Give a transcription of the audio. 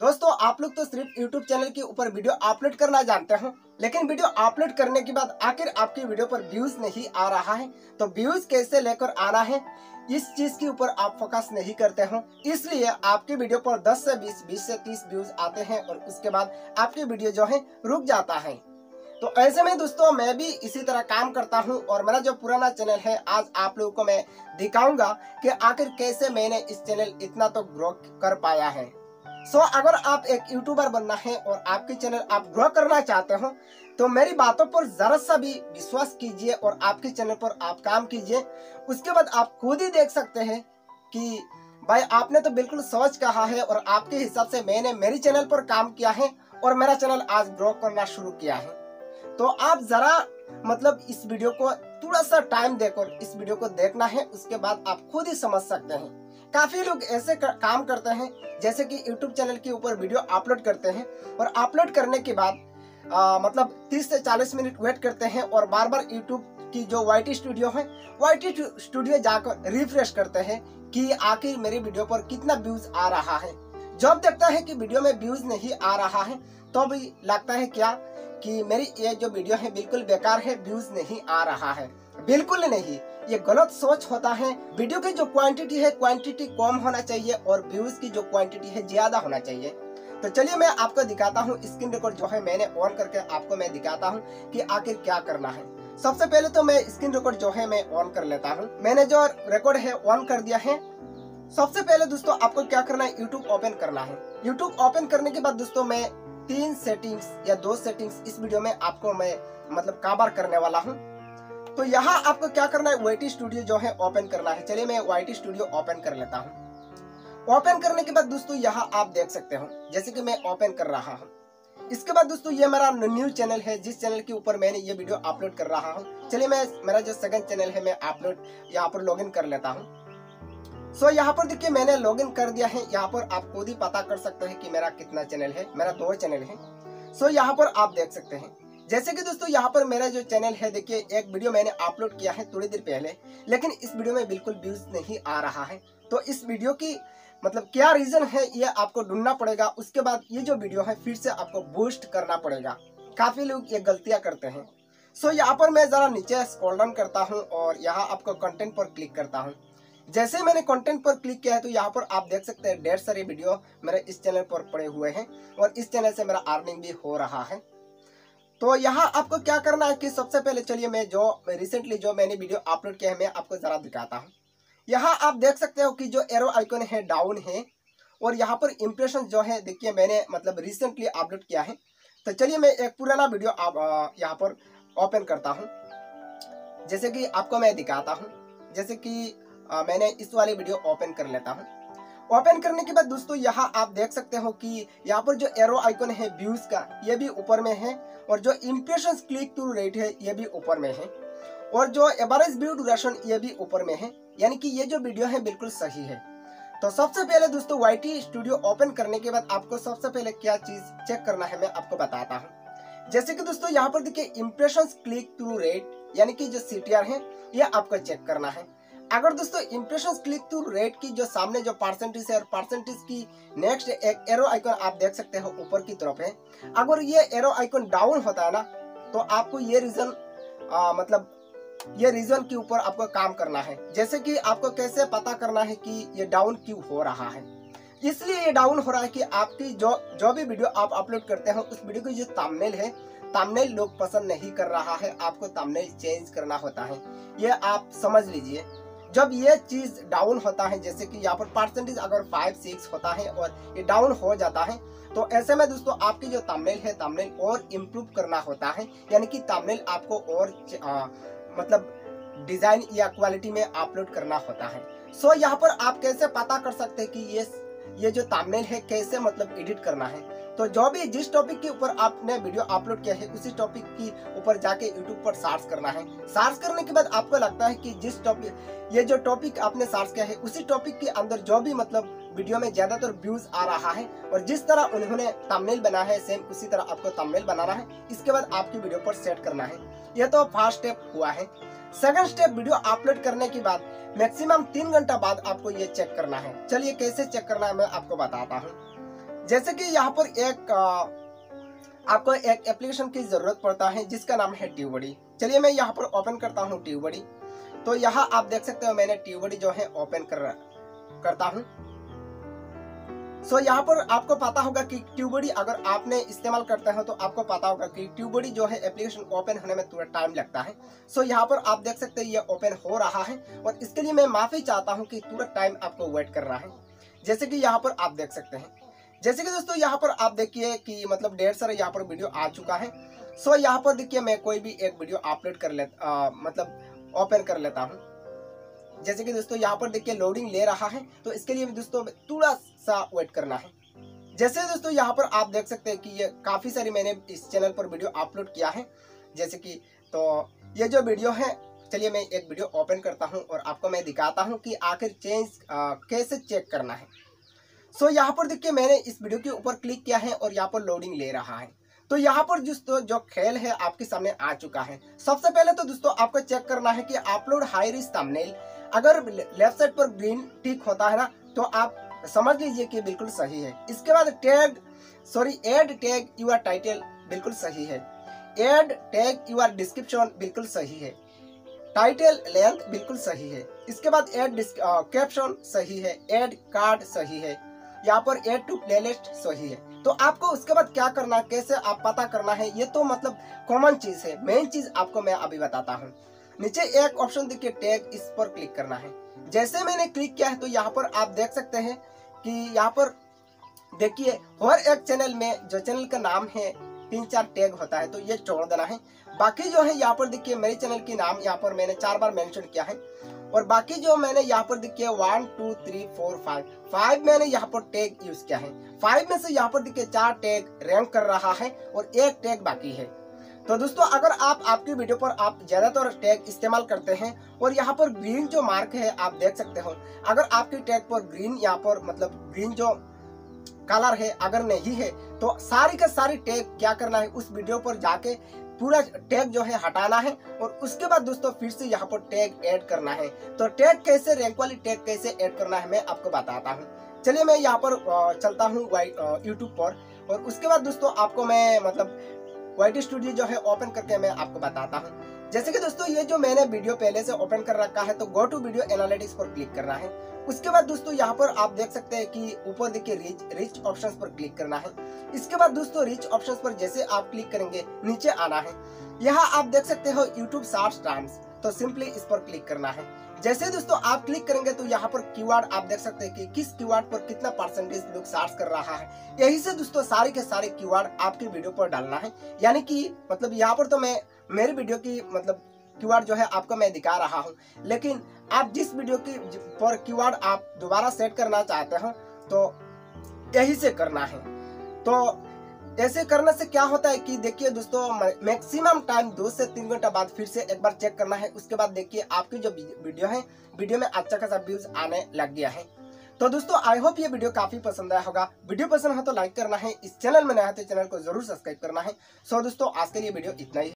दोस्तों आप लोग तो सिर्फ़ YouTube चैनल के ऊपर वीडियो अपलोड करना जानते हो लेकिन वीडियो अपलोड करने के बाद आखिर आपके वीडियो पर व्यूज़ नहीं आ रहा है। तो व्यूज़ कैसे लेकर आना है इस चीज़ के ऊपर आप फोकस नहीं करते हो। इसलिए आपके वीडियो पर 10 से 20, 20 से 30 व्यूज़ आते हैं और उसके बाद आपके वीडियो जो है रुक जाता है। तो ऐसे में दोस्तों मैं भी इसी तरह काम करता हूँ और मेरा जो पुराना चैनल है आज आप लोगों को मैं दिखाऊँगा कि आखिर कैसे मैंने इस चैनल इतना तो ग्रो कर पाया है। सो so, अगर आप एक यूट्यूबर बनना है और आपके चैनल आप ग्रो करना चाहते हो तो मेरी बातों पर जरा सा भी विश्वास कीजिए और आपके चैनल पर आप काम कीजिए। उसके बाद आप खुद ही देख सकते हैं कि भाई आपने तो बिल्कुल सोच कहा है और आपके हिसाब से मैंने मेरी चैनल पर काम किया है और मेरा चैनल आज ग्रो करना शुरू किया है। तो आप जरा मतलब इस वीडियो को थोड़ा सा टाइम देकर इस वीडियो को देखना है उसके बाद आप खुद ही समझ सकते हैं। काफ़ी लोग ऐसे कर, काम करते हैं जैसे कि यूट्यूब चैनल के ऊपर वीडियो अपलोड करते हैं और अपलोड करने के बाद आ, मतलब 30 से 40 मिनट वेट करते हैं और बार बार यूट्यूब की जो वाई स्टूडियो है वाई स्टूडियो जाकर रिफ्रेश करते हैं कि आखिर मेरे वीडियो पर कितना व्यूज़ आ रहा है। जब देखता है कि वीडियो में व्यूज़ नहीं आ रहा है तो भी लगता है क्या कि मेरी ये जो वीडियो है बिल्कुल बेकार है व्यूज़ नहीं आ रहा है। बिल्कुल नहीं। ये गलत सोच होता है। वीडियो की जो क्वांटिटी है क्वांटिटी कम होना चाहिए और व्यूज़ की जो क्वांटिटी है, ज़्यादा होना चाहिए। तो चलिए मैं आपको दिखाता हूँ स्क्रीन रिकॉर्ड जो है मैंने ऑन करके आपको मैं दिखाता हूँ कि आखिर क्या करना है। सबसे पहले तो मैं स्क्रीन रिकॉर्ड जो है मैं ऑन कर लेता हूँ। मैंने जो रिकॉर्ड है ऑन कर दिया है। सबसे पहले दोस्तों आपको क्या करना है यूट्यूब ओपन करना है। यूट्यूब ओपन करने के बाद दोस्तों मैं तीन सेटिंग्स या दो सेटिंग्स इस वीडियो में आपको मैं मतलब काबार करने वाला हूँ। तो यहाँ आपको क्या करना है? वाई स्टूडियो जो है ओपन करना है। चलिए मैं वाई स्टूडियो ओपन कर लेता हूँ। ओपन करने के बाद दोस्तों यहाँ आप देख सकते हो जैसे कि मैं ओपन कर रहा हूँ। इसके बाद दोस्तों ये मेरा न्यू चैनल है जिस चैनल के ऊपर मैंने ये वीडियो अपलोड कर रहा हूँ। चलिए मैं मेरा जो सेकंड चैनल है मैं अपलोड यहाँ पर लॉगिन कर लेता हूँ। सो so, यहाँ पर देखिए मैंने लॉगिन कर दिया है। यहाँ पर आप खुद ही पता कर सकते हैं कि मेरा कितना चैनल है मेरा दो चैनल है। सो so, यहाँ पर आप देख सकते हैं। जैसे कि दोस्तों, यहाँ पर मेरा जो चैनल है, देखिए, एक वीडियो मैंने अपलोड किया है थोड़ी देर पहले, लेकिन इस वीडियो में बिल्कुल व्यूज़ नहीं आ रहा है। तो इस वीडियो की मतलब क्या रीजन है, ये आपको ढूंढना पड़ेगा। उसके बाद ये जो वीडियो है, फिर से आपको बूस्ट करना पड़ेगा। काफ़ी लोग ये गलतियाँ करते हैं। सो यहाँ पर मैं जरा नीचे स्क्रॉल डाउन करता हूँ और यहाँ आपको कंटेंट पर क्लिक करता हूँ। जैसे मैंने कंटेंट पर क्लिक किया है तो यहाँ पर आप देख सकते हैं, ढेर सारे वीडियो मेरे इस चैनल पर पड़े हुए हैं और इस चैनल से मेरा अर्निंग भी हो रहा है। तो यहाँ आपको क्या करना है कि सबसे पहले चलिए मैं जो रिसेंटली जो मैंने वीडियो अपलोड किया है मैं आपको ज़रा दिखाता हूँ। यहाँ आप देख सकते हो कि जो एरो आइकन है डाउन है और यहाँ पर इम्प्रेशन जो है देखिए मैंने मतलब रिसेंटली अपलोड किया है। तो चलिए मैं एक पुराना वीडियो आप यहाँ पर ओपन करता हूँ। जैसे कि आपको मैं दिखाता हूँ। जैसे कि आ, मैंने इस वाले वीडियो ओपन कर लेता हूँ। ओपन करने के बाद दोस्तों, यहाँ आप देख सकते हो कि यहाँ पर जो एरो आइकन है व्यूज़ का, ये भी ऊपर में है और जो इम्प्रेशन क्लिक टू रेट है, ये भी ऊपर में है और जो एवरेज व्यू ड्यूरेशन ये भी ऊपर में है। यानी कि ये जो वीडियो है, बिल्कुल सही है। तो सबसे पहले दोस्तों YT स्टूडियो ओपन करने के बाद आपको सबसे पहले क्या चीज़ चेक करना है, मैं आपको बताता हूँ। जैसे कि दोस्तों, यहाँ पर देखिए इम्प्रेशन क्लिक टू रेट यानी कि जो CTR है, ये आपको चेक करना है। अगर दोस्तों इम्प्रेशन क्लिक टू रेट की जो सामने जो परसेंटेज है, और परसेंटेज की नेक्स्ट एक एरो आइकन आप देख सकते हो ऊपर की तरफ़ है। अगर ये एरो आइकन डाउन होता है ना तो आपको ये रीजन मतलब ये रीजन के ऊपर आपको काम करना है। जैसे कि आपको कैसे पता करना है कि ये डाउन क्यों हो रहा है। इसलिए ये डाउन हो रहा है कि आपकी जो जो भी वीडियो आप अपलोड करते हैं, उस वीडियो की जो तामनेल है तामनेल लोग पसंद नहीं कर रहा है, आपको तामनेल चेंज करना होता है। ये आप समझ लीजिए। जब ये चीज़ डाउन होता है जैसे कि यहाँ पर परसेंटेज अगर फाइव सिक्स होता है और ये डाउन हो जाता है तो ऐसे में दोस्तों आपकी जो तामनेल है तामनेल और इम्प्रूव करना होता है। यानी कि तामनेल आपको और आ, मतलब डिज़ाइन या क्वालिटी में अपलोड करना होता है। सो यहाँ पर आप कैसे पता कर सकते हैं कि ये ये जो तामनेल है कैसे मतलब एडिट करना है? तो जो भी जिस टॉपिक के ऊपर आपने वीडियो अपलोड किया है, उसी टॉपिक की ऊपर जाके यूट्यूब पर सर्च करना है। सर्च करने के बाद आपको लगता है कि जिस टॉपिक ये जो टॉपिक आपने सर्च किया है, उसी टॉपिक के अंदर जो भी मतलब वीडियो में ज़्यादातर व्यूज़ आ रहा है और जिस तरह उन्होंने तमनेल बना है सेम उसी तरह आपको तमनेल बनाना है। इसके बाद आपकी वीडियो पर सेट करना है। यह तो फ़र्स्ट स्टेप हुआ है। सेकंड स्टेप वीडियो अपलोड करने के बाद मैक्सिमम तीन घंटा बाद आपको ये चेक करना है। चलिए कैसे चेक करना है, मैं आपको बताता हूँ। जैसे कि यहाँ पर एक आपको एक एप्लीकेशन की ज़रूरत पड़ता है जिसका नाम है ट्यूबडी चलिए मैं यहाँ पर ओपन करता हूँ ट्यूबडी तो यहाँ आप देख सकते हो मैंने ट्यूबडी जो है ओपन कर करता हूँ। सो so, यहाँ पर आपको पता होगा कि ट्यूबडी अगर आपने इस्तेमाल करते हो तो आपको पता होगा कि ट्यूबडी जो है एप्लीकेशन ओपन होने में थोड़ा टाइम लगता है। सो so, यहाँ पर आप देख सकते हैं ये ओपन हो रहा है और इसके लिए मैं माफ़ी चाहता हूँ कि थोड़ा टाइम आपको वेट कर रहा है। जैसे कि यहाँ पर आप देख सकते हैं। जैसे कि दोस्तों, यहाँ पर आप देखिए कि मतलब डेढ़ सारा यहाँ पर वीडियो आ चुका है। सो यहाँ पर देखिए, मैं कोई भी एक वीडियो अपलोड कर लेता मतलब ओपन कर लेता हूँ। जैसे कि दोस्तों, यहाँ पर देखिए लोडिंग ले रहा है तो इसके लिए भी दोस्तों थोड़ा सा वेट करना है। जैसे दोस्तों, यहाँ पर आप देख सकते हैं कि ये काफ़ी सारी मैंने इस चैनल पर वीडियो अपलोड किया है। जैसे कि तो ये जो वीडियो है, चलिए मैं एक वीडियो ओपन करता हूँ और आपको मैं दिखाता हूँ कि आखिर चेंज कैसे चेक करना है। सो यहाँ पर देखिए मैंने इस वीडियो के ऊपर क्लिक किया है और यहाँ पर लोडिंग ले रहा है। तो यहाँ पर दोस्तों जो खेल है आपके सामने आ चुका है। सबसे पहले तो दोस्तों आपको चेक करना है कि अपलोड हाई रिस्क थंबनेल अगर लेफ़्ट साइड पर ग्रीन टिक होता है ना तो आप समझ लीजिए कि बिल्कुल सही है। इसके बाद tag sorry add tag your title बिल्कुल सही है। एड टैग यूर डिस्क्रिप्शन बिल्कुल सही है। टाइटल लेंथ बिल्कुल सही है। इसके बाद एड कैप्शन सही है। एड कार्ड सही है। यहाँ पर एड टू प्लेलिस्ट सही है। तो आपको उसके बाद क्या करना, कैसे आप पता करना है, ये तो मतलब कॉमन चीज़ है। मेन चीज़ आपको मैं अभी बताता हूँ। नीचे एक ऑप्शन देखिए टैग इस पर क्लिक करना है। जैसे मैंने क्लिक किया है तो यहाँ पर आप देख सकते हैं कि यहाँ पर देखिए, हर एक चैनल में जो चैनल का नाम है, तीन चार टैग होता है तो ये छोड़ देना है। बाकी जो है, यहाँ पर देखिए, मेरे चैनल की नाम यहाँ पर मैंने चार बार मेंशन किया है। और बाकी जो मैंने यहाँ पर देखिए one two three four five five मैंने यहाँ पर टैग यूज़ किया है। फाइव में से यहाँ पर देखिए चार टैग रैंक कर रहा है और एक टैग बाकी है। तो दोस्तों, अगर आप, आपकी वीडियो पर आप ज़्यादातर टैग इस्तेमाल करते हैं और यहाँ पर ग्रीन जो मार्क है, आप देख सकते हो। अगर आपके टैग पर ग्रीन यहाँ पर मतलब ग्रीन जो कलर है, अगर नहीं है तो सारी का सारी टैग क्या करना है, उस वीडियो पर जाके पूरा टैग जो है हटाना है और उसके बाद दोस्तों फिर से यहाँ पर टैग ऐड करना है। तो टैग कैसे, रैंक वाली टैग कैसे ऐड करना है मैं आपको बताता हूँ। चलिए मैं यहाँ पर चलता हूँ यूट्यूब पर और उसके बाद दोस्तों आपको मैं मतलब वाइट स्टूडियो जो है ओपन करके मैं आपको बताता हूँ। जैसे कि दोस्तों, ये जो मैंने वीडियो पहले से ओपन कर रखा है तो गो टू वीडियो एनालिटिक्स पर क्लिक करना है। उसके बाद दोस्तों, यहाँ पर आप देख सकते हैं कि ऊपर देखिए रिच रिच ऑप्शंस पर क्लिक करना है। इसके बाद दोस्तों रिच ऑप्शंस पर जैसे आप क्लिक करेंगे, नीचे आना है। यहाँ आप देख सकते हो यूट्यूब सार्च टाइम्स तो सिंपली इस पर क्लिक करना है। जैसे दोस्तों आप क्लिक करेंगे तो यहाँ पर कीवर्ड आप देख सकते हैं कि किस कीवर्ड पर कितना परसेंटेज लोग सर्च कर रहा है। यही से दोस्तों सारे के सारे कीवर्ड आपकी वीडियो पर डालना है। यानी कि मतलब यहाँ पर तो मैं, मेरी वीडियो की मतलब कीवर्ड जो है आपको मैं दिखा रहा हूँ। लेकिन आप जिस वीडियो की पर कीवर्ड आप दोबारा सेट करना चाहते हो तो यही से करना है। तो ऐसे करने से क्या होता है कि देखिए दोस्तों मैक्सिमम टाइम दो से तीन घंटा बाद फिर से एक बार चेक करना है। उसके बाद देखिए आपकी जो वीडियो है वीडियो में अच्छा खासा व्यूज़ आने लग गया है। तो दोस्तों आई होप ये वीडियो काफ़ी पसंद आया होगा। वीडियो पसंद है तो लाइक करना है। इस चैनल में नया तो चैनल को ज़रूर सब्सक्राइब करना है। सो दोस्तों, आज के लिए वीडियो इतना ही।